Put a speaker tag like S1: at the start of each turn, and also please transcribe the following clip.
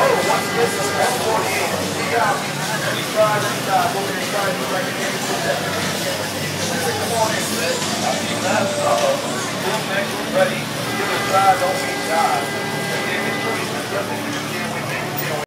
S1: Oh, what's this? That's 48. He got these cars, these uh, women and cars look like they're